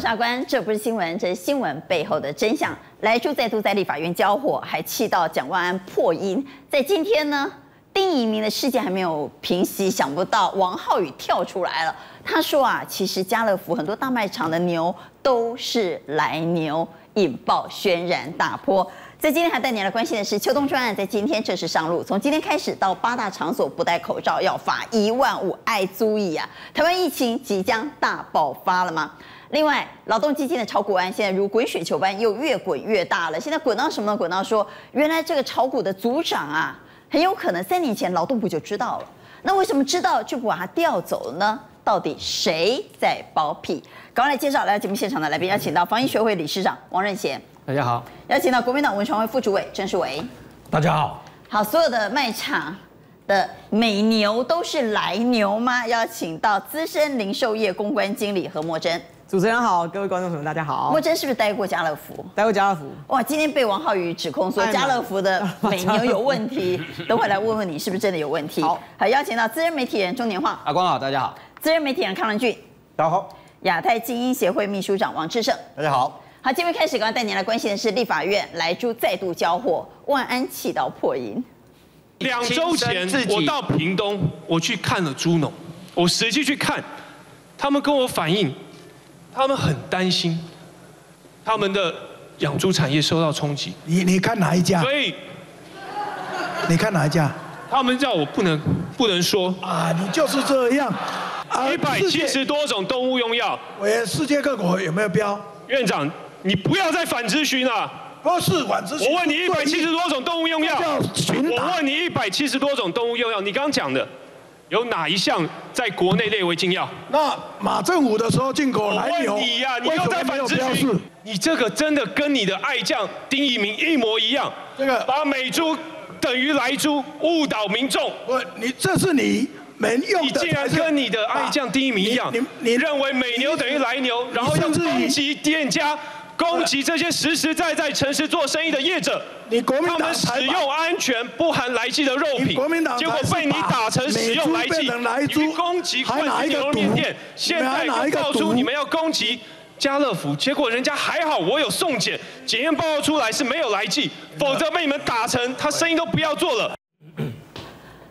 我是阿关，这不是新闻，这是新闻背后的真相。莱猪再度在立法院交火，还气到蒋万安破音。在今天呢，丁仪明的事件还没有平息，想不到王浩宇跳出来了。他说啊，其实家乐福很多大卖场的牛都是来牛，引爆轩然大波。在今天还带你来关心的是，秋冬专案在今天正式上路，从今天开始到八大场所不戴口罩要罚一万五，爱足矣啊！台湾疫情即将大爆发了吗？另外，劳动基金的炒股案现在如滚雪球般又越滚越大了，现在滚到什么呢？滚到说，原来这个炒股的组长啊，很有可能三年前劳动部就知道了，那为什么知道就不把他调走了呢？到底谁在包庇？赶快来介绍来到节目现场的来宾，邀请到防疫学会理事长王任贤。大家好，邀请到国民党文传会副主委郑世伟。大家好，好，所有的卖场的美牛都是来牛吗？邀请到资深零售业公关经理何墨珍。主持人好，各位观众朋友大家好。莫真是不是待过家乐福？待过家乐福。哇，今天被王浩宇指控说家乐福的 美牛有问题，等会来问问你是不是真的有问题。好，好，邀请到资深媒体人钟年晃。阿光好，大家好。资深媒体人康仁俊。大家好。亚太精英协会秘书长王志胜。大家好。好，今天开始，刚刚带您来关心的是立法院莱猪再度交货，万安气到破音。两周前，我到屏东，我去看了猪农，我实际去看，他们跟我反映，他们很担心，他们的养猪产业受到冲击。你你看哪一家？所以，你看哪一家？他们叫我不能不能说。啊，你就是这样。一百七十多种动物用药，喂，世界各国有没有标？院长。你不要再反咨询了，不是反咨询。我问你一百七十多种动物用药，我问你一百七十多种动物用药，你刚刚讲的有哪一项在国内列为禁药？那马政府的时候进口来牛，你呀，你又在反咨询。你这个真的跟你的爱将丁一鸣一模一样，这个把美猪等于来猪，误导民众。不，你这是你没用的。你竟然跟你的爱将丁一鸣一样，你你认为美牛等于来牛，然后要攻击店家。攻击这些实实在在诚实做生意的业者，你国民党他们使用安全不含来剂的肉品，结果被你打成使用来剂，你攻击冠子牛肉面店，现在又告诉你们要攻击家乐福，结果人家还好，我有送检，检验报告出来是没有来剂，否则被你们打成他生意都不要做了。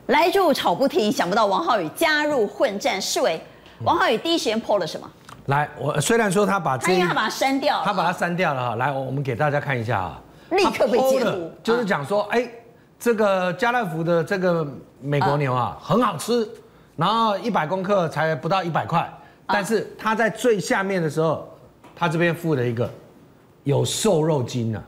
来住吵不停，想不到王浩宇加入混战，视为王浩宇第一时间破了什么？来，我虽然说他把这，他把它删掉，他把它删掉了哈。来，我们给大家看一下啊，立刻被截图，就是讲说，哎，这个家乐福的这个美国牛啊，很好吃，然后一百公克才不到一百块，但是他在最下面的时候，他这边附了一个有瘦肉精啊，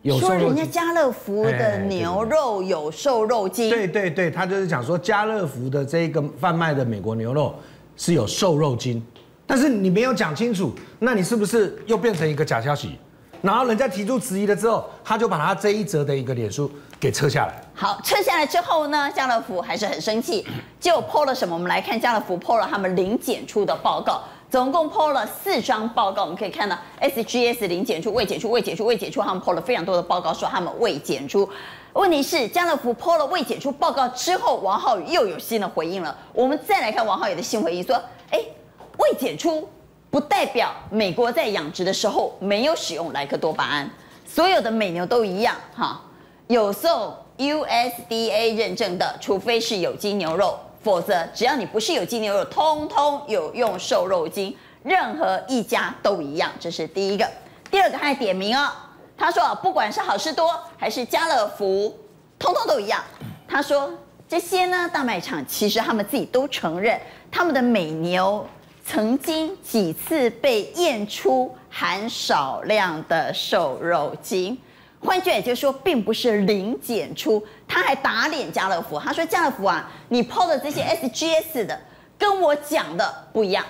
有说人家家乐福的牛肉有瘦肉精，对对对，他就是讲说家乐福的这个贩卖的美国牛肉是有瘦肉精。但是你没有讲清楚，那你是不是又变成一个假消息？然后人家提出质疑了之后，他就把他这一则的一个脸书给撤下来。好，撤下来之后呢，家乐福还是很生气，就破了什么？我们来看家乐福破了他们零检出的报告，总共破了四张报告。我们可以看到 SGS 零检出、未检出、未检出、未检出，他们破了非常多的报告，说他们未检出。问题是家乐福破了未检出报告之后，王浩宇又有新的回应了。我们再来看王浩宇的新回应，说：哎。未检出不代表美国在养殖的时候没有使用莱克多巴胺，所有的美牛都一样哈，有送 USDA 认证的，除非是有机牛肉，否则只要你不是有机牛肉，通通有用瘦肉精，任何一家都一样，这是第一个。第二个他还点名哦，他说不管是好事多还是家乐福，通通都一样。他说这些呢大卖场其实他们自己都承认，他们的美牛。曾经几次被验出含少量的瘦肉精，换句也就是说，并不是零检出。他还打脸家乐福，他说：“家乐福啊，你抛的这些 SGS 的，跟我讲的不一样。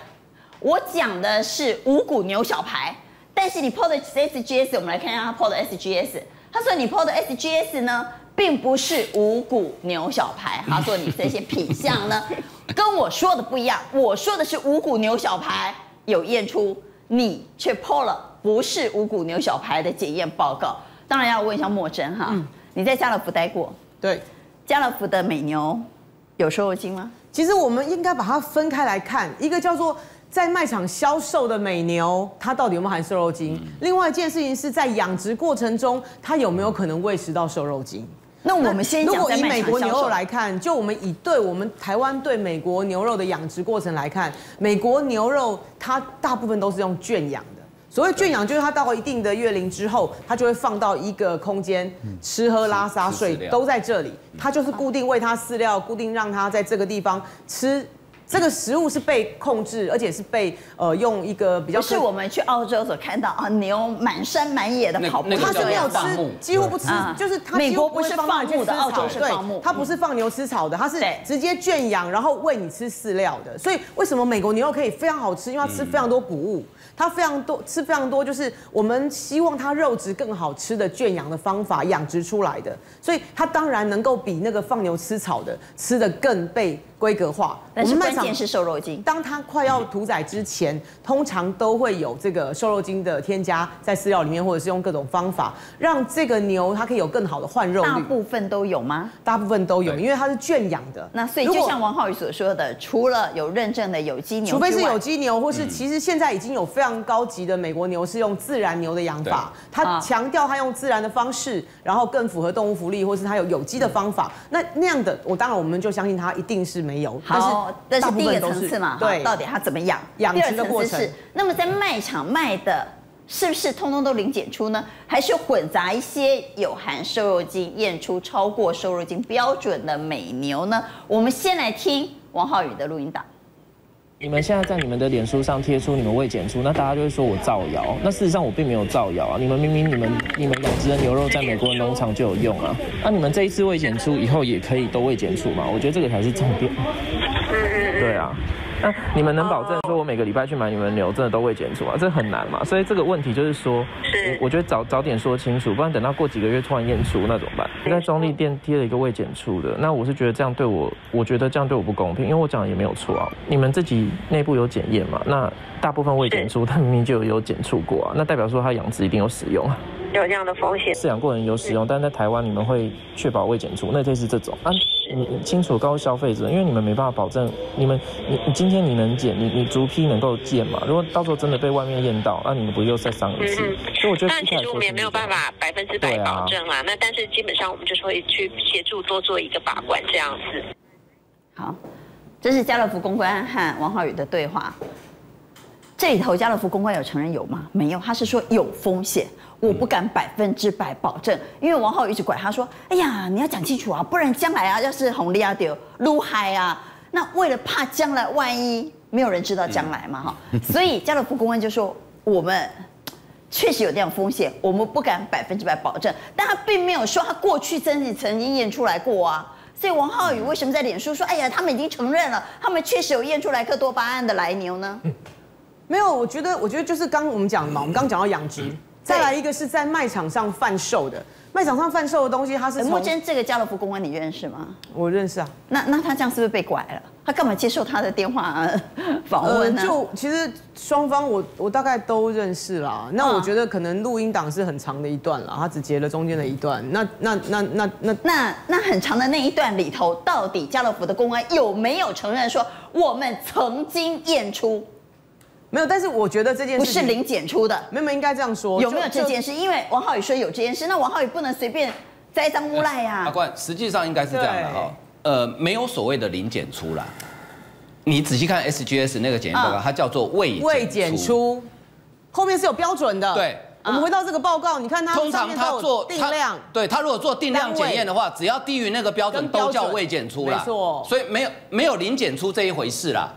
我讲的是五谷牛小排，但是你抛的 SGS，我们来看一下他抛的 SGS。他说你抛的 SGS 呢？”并不是五谷牛小排，他说你这些品相呢，跟我说的不一样。我说的是五谷牛小排有验出，你却破了不是五谷牛小排的检验报告。当然要问一下莫真哈，你在家乐福待过？对，家乐福的美牛有瘦肉精吗？其实我们应该把它分开来看，一个叫做在卖场销售的美牛，它到底有没有含瘦肉精？另外一件事情是在养殖过程中，它有没有可能喂食到瘦肉精？那我们先如果以美国牛肉来看，就我们以对我们台湾对美国牛肉的养殖过程来看，美国牛肉它大部分都是用圈养的。所谓圈养，就是它到了一定的月龄之后，它就会放到一个空间，吃喝拉撒睡都在这里。它就是固定喂它饲料，固定让它在这个地方吃。这个食物是被控制，而且是被呃用一个比较不是我们去澳洲所看到啊，牛满山满野的那跑步，那个它是没有吃几乎不吃啊，就是它美几乎国不是会放牧的吃草。澳洲是对放牧。它不是放牛吃草的，它是直接圈养，然后喂你吃饲料的。所以为什么美国牛肉可以非常好吃？因为它吃非常多谷物，它非常多吃非常多，就是我们希望它肉质更好吃的圈养的方法养殖出来的，所以它当然能够比那个放牛吃草的吃的更被规格化。但是关键是瘦肉精。当它快要屠宰之前，通常都会有这个瘦肉精的添加在饲料里面，或者是用各种方法让这个牛它可以有更好的换肉大。部分都有吗？大部分都有，因为它是圈养的。那所以就像王浩宇所说的，除了有认证的有机牛，除非是有机牛，或是其实现在已经有非常高级的美国牛是用自然牛的养法，啊它强调它用自然的方式，然后更符合动物福利，或是它有有机的方法。那那样的，我当然我们就相信它一定是没有。好，这大是第一个层次嘛，对哈，到底它怎么养？养第二殖的过程层次是，那么在卖场卖的。是不是通通都零检出呢？还是混杂一些有含瘦肉精、验出超过瘦肉精标准的美牛呢？我们先来听王浩宇的录音档。你们现在在你们的脸书上贴出你们未检出，那大家就会说我造谣。那事实上我并没有造谣啊！你们明明你们你们养殖的牛肉在美国的农场就有用啊，那你们这一次未检出，以后也可以都未检出嘛？我觉得这个才是重点。对啊，那 你们能保证说我每个礼拜去买你们的牛真的都未检出啊？这很难嘛。所以这个问题就是说，我我觉得早早点说清楚，不然等到过几个月突然验出那怎么办？在中立店贴了一个未检出的，那我是觉得这样对我，我觉得这样对我不公平，因为我讲的也没有错啊。你们自己内部有检验嘛？那大部分未检出，它明明就有有检出过啊，那代表说它养殖一定有使用啊。有这样的风险。饲养过程有使用，但是在台湾你们会确保未检出，那类似这种啊，你你清楚告诉消费者，因为你们没办法保证你们你你今天你能检，你你逐批能够检嘛？如果到时候真的被外面验到，那你们不又再伤一次？所以我觉得但其实我们也没有办法百分之百保证啦。那但是基本上我们就是会去协助多做一个把关这样子。好，这是家乐福公关和王浩宇的对话。这里头家乐福公关有承认有吗？没有，他是说有风险，我不敢百分之百保证，因为王浩宇一直拐他说，哎呀，你要讲清楚啊，不然将来啊，要是红利啊丢撸嗨啊，那为了怕将来万一没有人知道将来嘛哈，所以家乐福公关就说我们。确实有这样风险，我们不敢百分之百保证，但他并没有说他过去真的曾经验出来过啊。所以王浩宇为什么在脸书说，哎呀，他们已经承认了，他们确实有验出莱克多巴胺的来牛呢？没有，我觉得，我觉得就是刚我们讲的嘛，我们刚讲到养殖，再来一个是在卖场上贩售的，卖场上贩售的东西，它是从木真这个家乐福公关你认识吗？我认识啊，那那他这样是不是被拐了？他干嘛接受他的电话呃访问呢？就其实双方我我大概都认识啦。那嗯我觉得可能录音档是很长的一段啦，他只截了中间的一段。那那那那那那那很长的那一段里头，到底家乐福的公安有没有承认说我们曾经验出没有，但是我觉得这件事不是零检出的？没有没有应该这样说，有没有就这件事？因为王浩宇说有这件事，那王浩宇不能随便栽赃诬赖呀、阿冠，实际上应该是这样的哈，呃，没有所谓的零检出啦。你仔细看 SGS 那个检验报告，嗯它叫做未未检。出，后面是有标准的。对，我们回到这个报告，你看它通常上面都有他做定量，对它如果做定量检验的话，只要低于那个标准标准都叫未检出啦。没错所以没有没有零检出这一回事啦。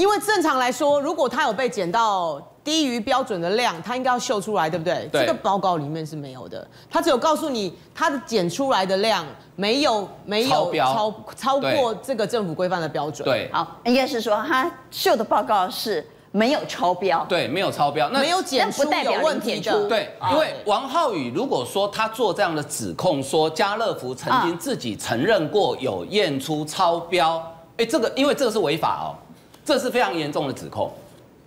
因为正常来说，如果他有被检到低于标准的量，他应该要秀出来，对不对？对。这个报告里面是没有的，他只有告诉你他的检出来的量没有没有超标。超超过这个政府规范的标准。对。好，应该是说他秀的报告是没有超标，对，没有超标，那没有检出但不代表有问题的。对，因为王浩宇如果说他做这样的指控，说家乐福曾经自己承认过有验出超标，哎，这个因为这个是违法哦，这是非常严重的指控。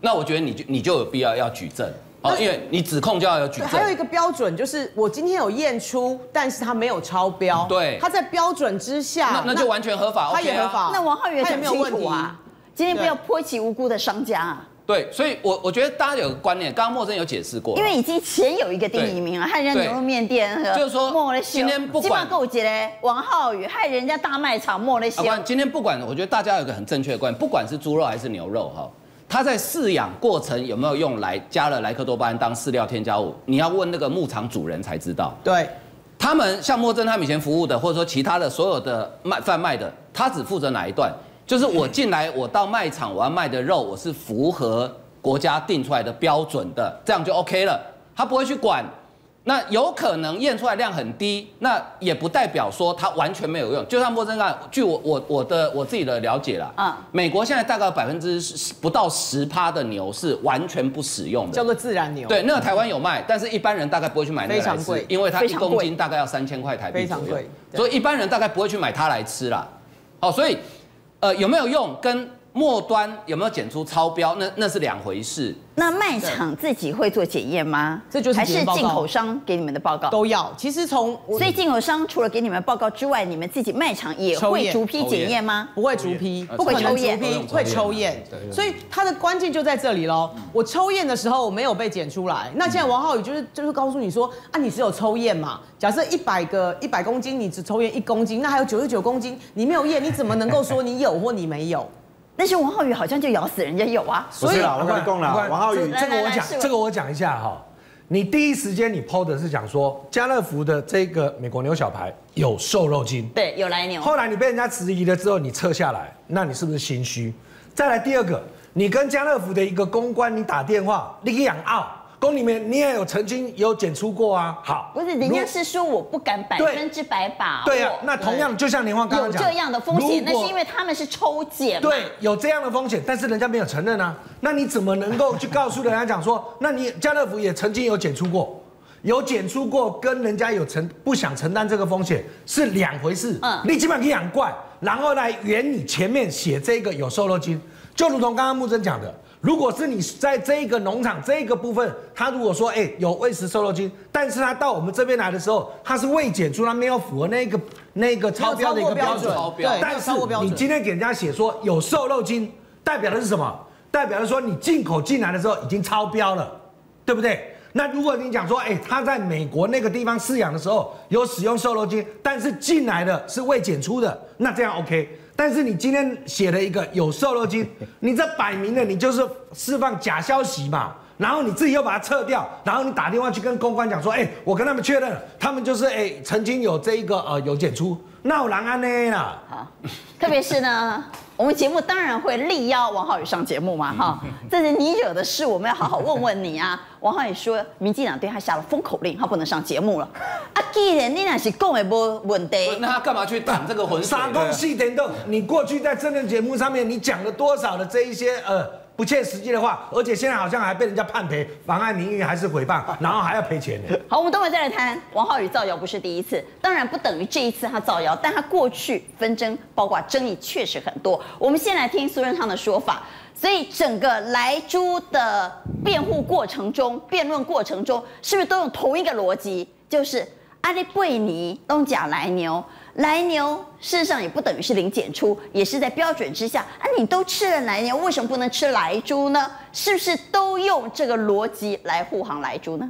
那我觉得你就你就有必要要举证哦，因为你指控就要有举对，证。还有一个标准就是，我今天有验出，但是他没有超标，对他在标准之下，那那就完全合法他也合法，那王浩宇也它也很清没有问题啊。今天不要泼起无辜的商家啊。对，所以我我觉得大家有个观念，刚刚莫真有解释过，因为已经前有一个第一名了，害人家牛肉面店和就是说莫了今天不管够杰嘞，王浩宇害人家大卖场莫了西。今天不管，我觉得大家有个很正确的观念，不管是猪肉还是牛肉哈，它在饲养过程有没有用来加了莱克多巴胺当饲料添加物，你要问那个牧场主人才知道。对，他们像莫真他们以前服务的，或者说其他的所有的卖贩卖的，他只负责哪一段？就是我进来，我到卖场我要卖的肉，我是符合。国家定出来的标准的，这样就 OK 了，他不会去管。那有可能验出来量很低，那也不代表说它完全没有用。就像莫真干，据我我我的我自己的了解啦，啊，美国现在大概百分之不到十趴的牛是完全不使用的，叫做自然牛。对，那个台湾有卖，但是一般人大概不会去买那个来吃，因为它一公斤大概要三千块台币左右，所以一般人大概不会去买它来吃啦。好，所以呃有没有用跟？末端有没有检出超标？那那是两回事。那卖场自己会做检验吗？这就是还是进口商给你们的报告都要。其实从所以进口商除了给你们报告之外，你们自己卖场也会逐批检验吗？不会逐批，不会抽验，会抽验。所以它的关键就在这里喽。我抽验的时候我没有被检出来，那现在王浩宇就是就是告诉你说啊，你只有抽验嘛？假设一百个一百公斤，你只抽验一公斤，那还有九十九公斤你没有验，你怎么能够说你有或你没有？但是王浩宇好像就咬死人家有啊，所以我跟你讲了，王浩宇这个我讲，这个我讲一下哈。你第一时间你剖的是讲说家乐福的这个美国牛小排有瘦肉精，对，有来牛。后来你被人家质疑了之后，你撤下来，那你是不是心虚？再来第二个，你跟家乐福的一个公关你打电话，你养傲。宫里面你也有曾经有检出过啊？好，不是人家是说我不敢百分之百把握。对啊，那同样就像莲花刚刚讲，有这样的风险，那是因为他们是抽检。对，有这样的风险，但是人家没有承认啊。那你怎么能够去告诉人家讲说，那你家乐福也曾经有检出过，有检出过，跟人家有承不想承担这个风险是两回事。嗯，你基本上养怪，然后来圆你前面写这个有瘦肉精，就如同刚刚木真讲的。如果是你在这一个农场这个部分，他如果说哎有喂食瘦肉精，但是他到我们这边来的时候，他是未检出，他没有符合那个那个超标的一个标准。对，但是你今天给人家写说有瘦肉精，代表的是什么？代表的说你进口进来的时候已经超标了，对不对？那如果你讲说哎他在美国那个地方饲养的时候有使用瘦肉精，但是进来的是未检出的，那这样 OK。但是你今天写了一个有瘦肉精，你这摆明了你就是释放假消息嘛，然后你自己又把它撤掉，然后你打电话去跟公关讲说，哎，我跟他们确认，他们就是哎曾经有这一个呃有检出，那有人安呢啦。好，特别是呢。我们节目当然会力邀王浩宇上节目嘛，哈，这是你惹的事，我们要好好问问你啊。王浩宇说，民进党对他下了封口令，他不能上节目了。啊，既然你那是讲的无问题，那他干嘛去挡这个浑水？三公细点动，你过去在政论节目上面，你讲了多少的这一些呃？不切实际的话，而且现在好像还被人家判赔，妨碍名誉还是诽谤，然后还要赔钱呢。好，我们等会再来谈王浩宇造谣不是第一次，当然不等于这一次他造谣，但他过去纷争包括争议确实很多。我们先来听苏润昌的说法，所以整个莱猪的辩护过程中、辩论过程中，是不是都用同一个逻辑？就是阿里贝尼东甲来牛。来牛事实上也不等于是零检出，也是在标准之下。啊，你都吃了来牛，为什么不能吃来猪呢？是不是都用这个逻辑来护航来猪呢？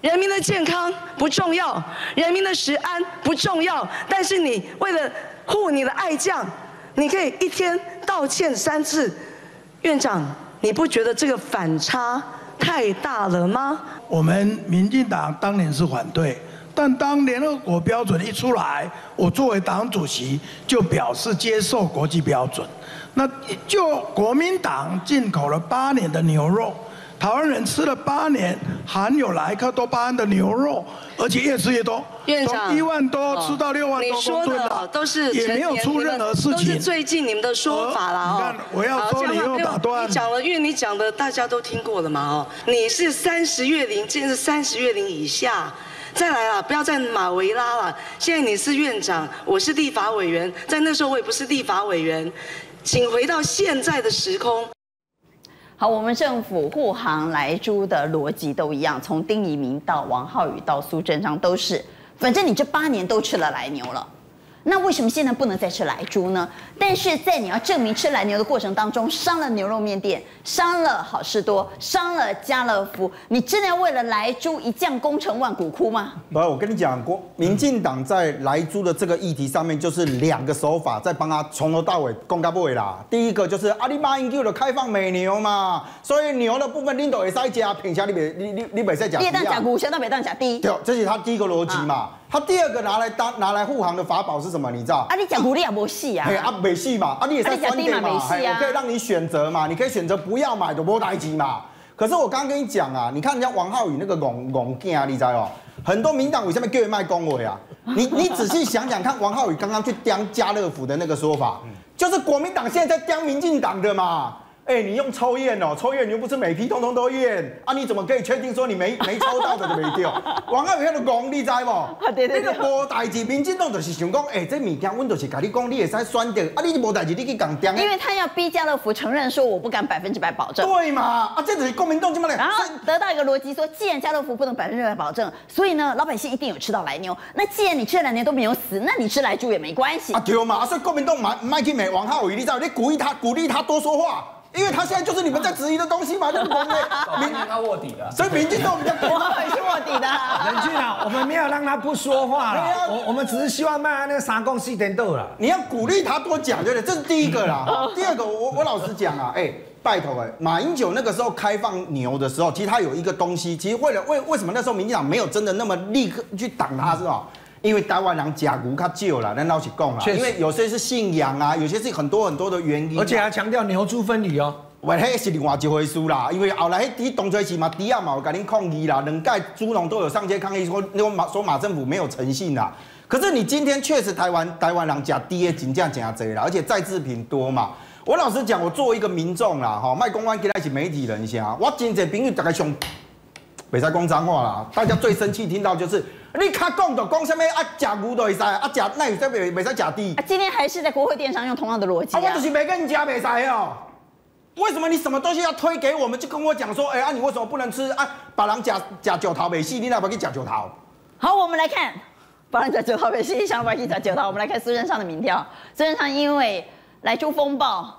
人民的健康不重要，人民的食安不重要，但是你为了护你的爱将，你可以一天道歉三次。院长，你不觉得这个反差太大了吗？我们民进党当年是反对。但当联合国标准一出来，我作为党主席就表示接受国际标准。那就国民党进口了八年的牛肉，台湾人吃了八年含有莱克多巴胺的牛肉，而且越吃越多，从一万多吃到六万多公吨了，都是也没有出任何事情。都是最近你们的说法了哦。你看，我要说你又打断。你讲了，因为你讲的大家都听过了嘛哦。你是三十月龄，现在是三十月龄以下。再来了，不要再马维拉了。现在你是院长，我是立法委员，在那时候我也不是立法委员，请回到现在的时空。好，我们政府护航来猪的逻辑都一样，从丁一明到王浩宇到苏贞昌都是，反正你这八年都吃了来牛了。那为什么现在不能再吃来猪呢？但是在你要证明吃来牛的过程当中，伤了牛肉面店，伤了好事多，伤了家乐福，你真的要为了来猪一将功成万骨枯吗？不，我跟你讲，国民进党在来猪的这个议题上面，就是两个手法在帮他从头到尾攻到尾啦。第一个就是阿里巴巴的开放美牛嘛，所以牛的部分领导也在加，平下你别你你你别再讲。别当假股，相当别当假低。对，这是他第一个逻辑嘛。他第二个拿来当拿来护航的法宝是什么？你知道？啊，你讲鼓励也没戏啊！嘿，啊，没戏嘛！啊，你也是观点嘛？嘿，我可以让你选择嘛？你可以选择不要买的波台机嘛。可是我刚刚跟你讲啊，你看人家王浩宇那个戆戆囝，你知道哦？很多民党为什么叫卖恭维啊？你你仔细想想看，王浩宇刚刚去刁家乐福的那个说法，就是国民党现在在刁民进党的嘛？哎，你用抽验哦，抽验你又不是每批通通都验啊？你怎么可以确定说你没 没抽到的就没掉？王浩宇那个讲你知不？那个无代志，民进党就是想讲，哎，这物件阮就是甲你讲，你会使选择，啊，你无代志，你去讲刁。因为他要逼家乐福承认说，我不敢百分之百保证。对嘛？啊，这就是公民党这么然后得到一个逻辑说，既然家乐福不能百分之百保证，所以呢，老百姓一定有吃到来牛。那既然你这两年都没有死，那你吃来猪也没关系。啊，对嘛？所以公民动买卖去美王浩宇，你知道？你鼓励他，鼓励他多说话。因为他现在就是你们在质疑的东西嘛，对不对？民他卧底的，所以民进党比较我也是卧底的。冷静啊，我们没有让他不说话了，我我们只是希望卖那个三公四点豆了。你要鼓励他多讲，对不对？这是第一个啦。第二个，我我老实讲啊，哎，拜托哎，马英九那个时候开放牛的时候，其实他有一个东西，其实为了为为什么那时候民进党没有真的那么立刻去挡他，是吧？因为台湾人假股较少啦，咱老实讲啦，因为有些是信仰啊，有些是很多很多的原因，而且还强调牛猪分离哦。喂，迄是另外一回事啦，因为后来迄啲动作是嘛，底下嘛有甲恁抗议啦，两届猪农都有上街抗议，说那个马说马政府没有诚信啦。可是你今天确实台湾台湾人假低的金价真侪啦，而且再制品多嘛。我老实讲，我作为一个民众啦，哈，卖公关给他一起媒体人先啊，我真济朋友大概上，别再讲脏话啦。大家最生气听到就是。你卡讲就讲什么啊？假牛都会使啊？假那有在袂袂使假低？啊，今天还是在国会电商用同样的逻辑啊！我就是没跟你讲袂使哦。为什么你什么东西要推给我们？就跟我讲说，哎啊，你为什么不能吃啊？把人假假九桃美系，你哪不去假九桃？好，我们来看，把人假九桃美系，想把去假九桃。我们来看苏贞昌的民调，苏贞昌因为来出风暴，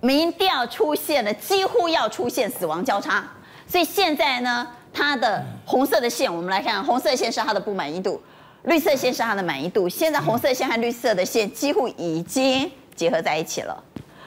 民调出现了几乎要出现死亡交叉，所以现在呢？它的红色的线，我们来看，红色线是它的不满意度，绿色线是它的满意度。现在红色线和绿色的线几乎已经结合在一起了。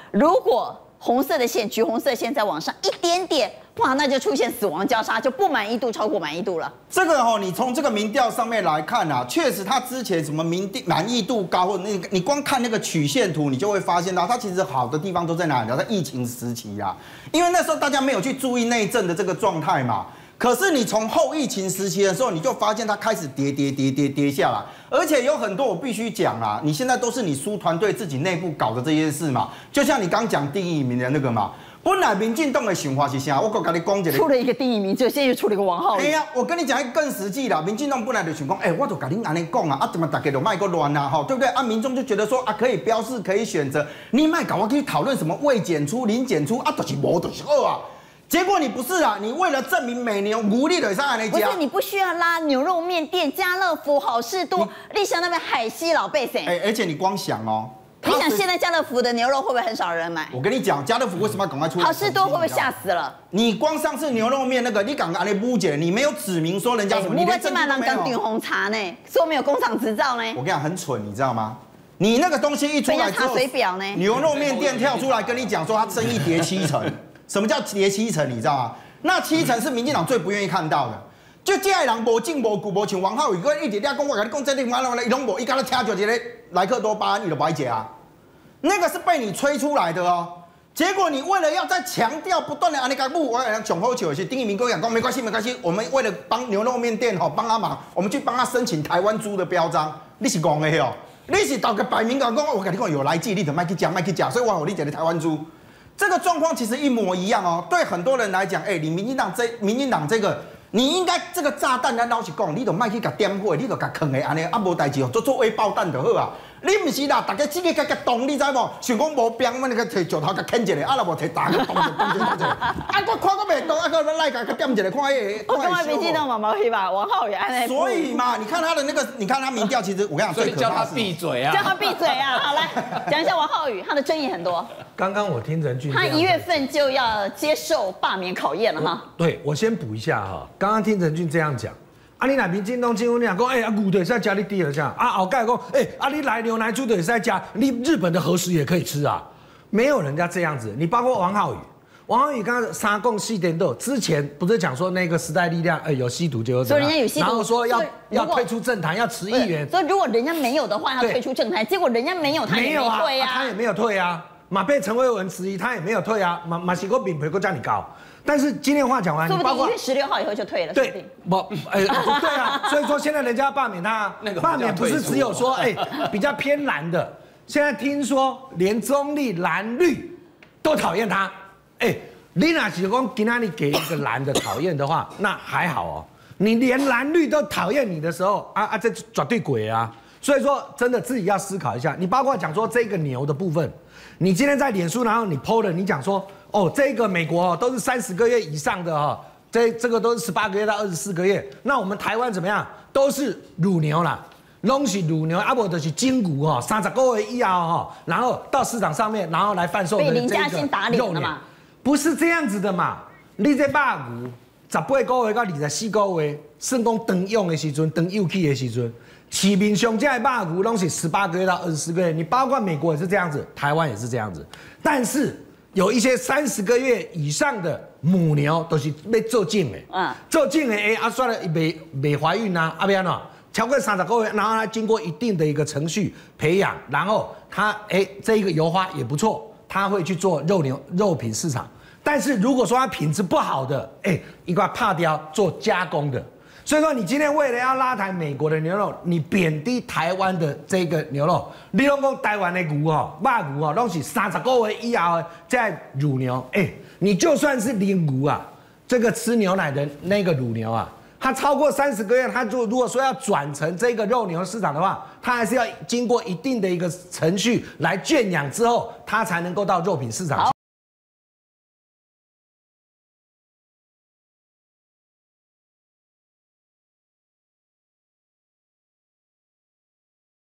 如果红色的线、橘红色线再往上一点点，哇，那就出现死亡交叉，就不满意度超过满意度了。这个哦，你从这个民调上面来看啊，确实它之前什么民满意度高，或那你光看那个曲线图，你就会发现到它其实好的地方都在哪里？在疫情时期啊，因为那时候大家没有去注意内政的这个状态嘛。可是你从后疫情时期的时候，你就发现它开始跌跌跌跌跌下来，而且有很多我必须讲啊，你现在都是你苏团队自己内部搞的这些事嘛，就像你刚讲第一名的那个嘛，本来民进党的想法是啥？我跟你讲一个，出了一个第一名，就现在又出了一个王浩。哎呀，我跟你讲一个更实际的，民进党本来就想讲，哎，我就跟你安尼讲啊，啊怎么大家都卖个乱啊，哈，对不对？啊，民众就觉得说啊，可以标示，可以选择，你卖搞我可以讨论什么未检出、零检出啊，就是无，都是恶啊。结果你不是啊！你为了证明美牛无力的上来那家，不是你不需要拉牛肉面店、家乐福、好事多、立祥那边海西老贝谁？哎，而且你光想哦，你想现在家乐福的牛肉会不会很少人买？我跟你讲，家乐福为什么要赶快出？好事多会不会吓死了？你光上次牛肉面那个，你敢安利不解，你没有指明说人家什么？你连金马郎刚顶红茶呢，说没有工厂执照呢？我跟你讲很蠢，你知道吗？你那个东西一出来之后，水表呢？牛肉面店跳出来跟你讲说，他生意跌七成，什么叫跌七成？你知道吗？那七成是民进党最不愿意看到的，就这样人无进无股无像王浩宇，哥一直在讲我跟你讲这里完了伊拢无，伊刚才听就一个莱克多巴胺，你都不爱解啊，那个是被你吹出来的哦。结果你为了要再强调不断的安利干部，我讲讲好久是丁一鸣跟我讲，没关系没关系，我们为了帮牛肉面店吼帮他忙，我们去帮他申请台湾猪的标章，你是讲的哦，你是到个摆明讲讲，我跟你讲有来记，你就卖去讲卖去讲，所以我我你讲的台湾猪。这个状况其实一模一样哦。对很多人来讲，哎，你民进党这民进党这个，你应该这个炸弹，咱老实讲，你都卖去甲点火，你都甲坑的安尼，啊无代志哦，做做微爆弹就好啊。你唔是啦，大家自己个个动，你知无？想讲无病，我那个摕石头甲啃一个，啊，若无摕打个动就动一动一个。啊，我看个袂动，啊，个来个点一个，看迄个。我刚刚没记到毛毛黑吧？王浩宇安所以嘛，你看他的那个，你看他民调，其实我跟你讲，最叫他闭嘴啊！叫他闭嘴啊！好来讲一下王浩宇，他的争议很多。刚刚我听陈俊，他一月份就要接受罢免考验了哈。对，我先补一下哈。刚刚听陈俊这样讲。啊！你那边京东、京东你讲，哎，啊，牛的在家里第二下，啊，后盖讲，哎，啊，你来牛奶猪的也在家，你日本的核食也可以吃啊，没有人家这样子。你包括王浩宇，王浩宇刚刚杀共四点豆之前不是讲说那个时代力量，哎，有吸毒就有，所以人家有吸毒，然后说要要退出政坛，要辞议员。所以如果人家没有的话，要退出政坛，结果人家没有，他也没退啊，他也没有退啊。马被陈慧文质疑，他也没有退啊。马马西国饼赔过叫你高。但是今天话讲完，说不定一月十六号以后就退了。对，不，哎，对啊，所以说现在人家罢免他，罢免不是只有说，哎，比较偏蓝的，现在听说连中立蓝绿都讨厌他，哎，你娜喜欢给那里给一个蓝的讨厌的话，那还好哦，你连蓝绿都讨厌你的时候，啊啊，这绝对鬼啊！所以说真的自己要思考一下，你包括讲说这个牛的部分，你今天在脸书，然后你 PO 了，你讲说。哦，这个美国哦都是三十个月以上的哈，这这个都是十八个月到二十四个月。那我们台湾怎么样？都是乳牛啦，拢是乳牛，阿伯都是筋骨哈，三十个月以后哈，然后到市场上面，然后来贩售的这个肉嘛，不是这样子的嘛？你这肉牛十八个月到二十四个月，算讲当用的时阵，当幼气的时阵，市面上这肉牛拢是十八个月到二十四个月。你包括美国也是这样子，台湾也是这样子，但是。有一些三十个月以上的母牛都是被做精的，嗯，做精的哎，啊，算了，没没怀孕呐，阿边喏，超过三十个月，然后它经过一定的一个程序培养，然后它哎，这一个油花也不错，它会去做肉牛肉品市场。但是如果说它品质不好的，哎，一块怕雕做加工的。所以说，你今天为了要拉抬美国的牛肉，你贬低台湾的这个牛肉，你拢讲台湾的牛哦，肉牛哦，拢是三十个月以后在乳牛，哎，你就算是零牛啊，这个吃牛奶的那个乳牛啊，它超过三十个月，它就如果说要转成这个肉牛市场的话，它还是要经过一定的一个程序来圈养之后，它才能够到肉品市场。